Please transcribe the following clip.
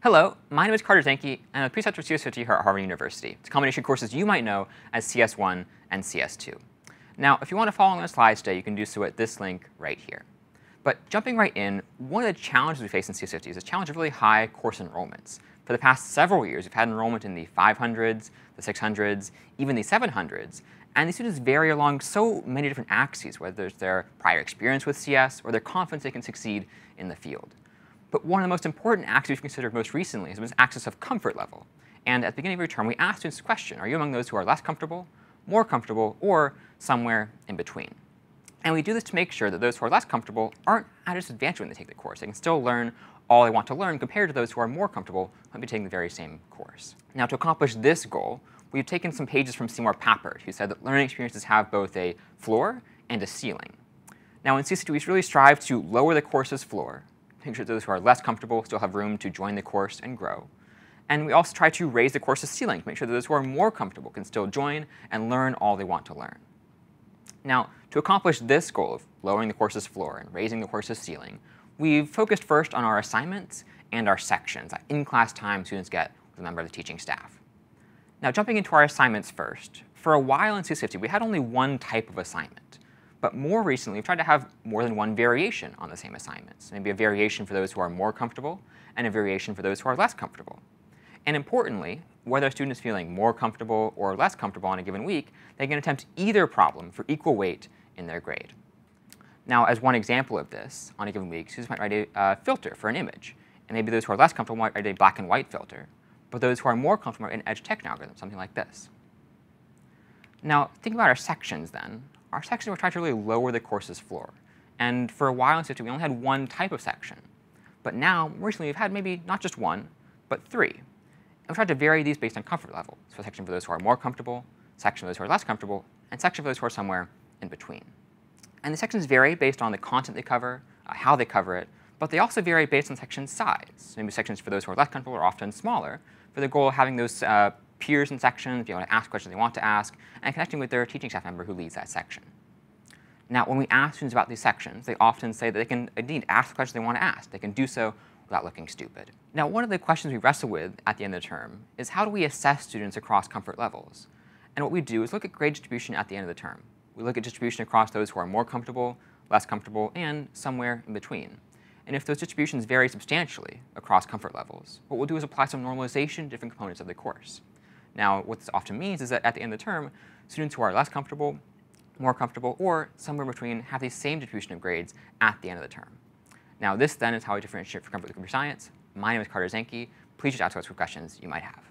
Hello, my name is Carter Zenke, and I'm a preceptor of CS50 here at Harvard University. It's a combination of courses you might know as CS1 and CS2. Now, if you want to follow along the slides today, you can do so at this link right here. But jumping right in, one of the challenges we face in CS50 is a challenge of really high course enrollments. For the past several years, we've had enrollment in the 500s, the 600s, even the 700s, and these students vary along so many different axes, whether it's their prior experience with CS or their confidence they can succeed in the field. But one of the most important axes we've considered most recently is this axis of comfort level. And at the beginning of every term, we ask students the question, are you among those who are less comfortable, more comfortable, or somewhere in between? And we do this to make sure that those who are less comfortable aren't at a disadvantage when they take the course. They can still learn all they want to learn compared to those who are more comfortable might be taking the very same course. Now, to accomplish this goal, we've taken some pages from Seymour Papert, who said that learning experiences have both a floor and a ceiling. Now, in CS2, we really strive to lower the course's floor make sure those who are less comfortable still have room to join the course and grow. And we also try to raise the course's ceiling to make sure that those who are more comfortable can still join and learn all they want to learn. Now, to accomplish this goal of lowering the course's floor and raising the course's ceiling, we've focused first on our assignments and our sections, in-class time students get with a member of the teaching staff. Now, jumping into our assignments first, for a while in CS50, we had only one type of assignment. But more recently, we've tried to have more than one variation on the same assignments. Maybe a variation for those who are more comfortable and a variation for those who are less comfortable. And importantly, whether a student is feeling more comfortable or less comfortable on a given week, they can attempt either problem for equal weight in their grade. Now, as one example of this, on a given week, students might write a uh, filter for an image. And maybe those who are less comfortable might write a black and white filter. But those who are more comfortable an edge detection algorithm, something like this. Now, think about our sections then our section, we're trying to really lower the course's floor. And for a while in CS2, we only had one type of section. But now, recently, we've had maybe not just one, but three. And we've tried to vary these based on comfort level. So a section for those who are more comfortable, section for those who are less comfortable, and section for those who are somewhere in between. And the sections vary based on the content they cover, uh, how they cover it, but they also vary based on section size. Maybe sections for those who are less comfortable are often smaller, for the goal of having those uh, peers in sections, be able to ask questions they want to ask, and connecting with their teaching staff member who leads that section. Now, when we ask students about these sections, they often say that they can indeed ask the questions they want to ask. They can do so without looking stupid. Now, one of the questions we wrestle with at the end of the term is how do we assess students across comfort levels? And what we do is look at grade distribution at the end of the term. We look at distribution across those who are more comfortable, less comfortable, and somewhere in between. And if those distributions vary substantially across comfort levels, what we'll do is apply some normalization to different components of the course. Now, what this often means is that at the end of the term, students who are less comfortable, more comfortable, or somewhere between have the same distribution of grades at the end of the term. Now, this then is how we differentiate for comfort with computer science. My name is Carter Zenke. Please reach out to us with questions you might have.